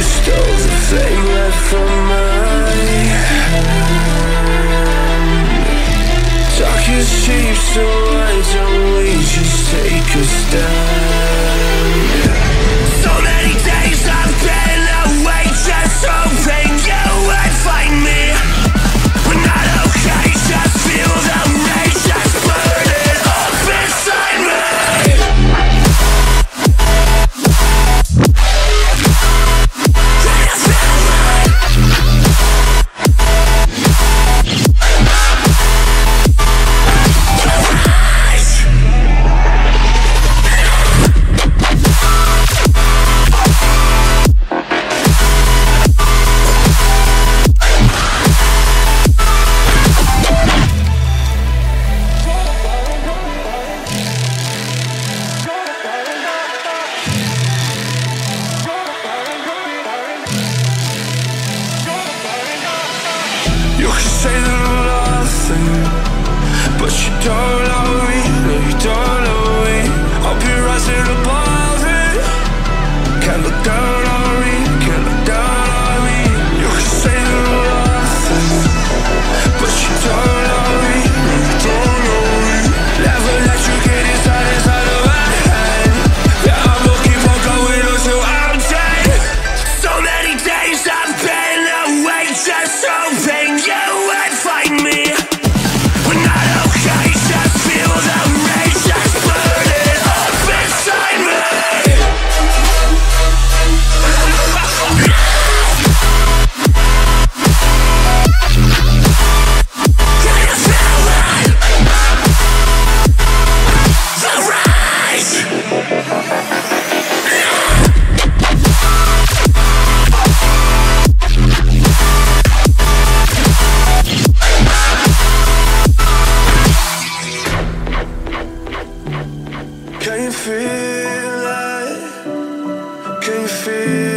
stole the flame left Dark so why don't we just take a step? say that feel it? Can you feel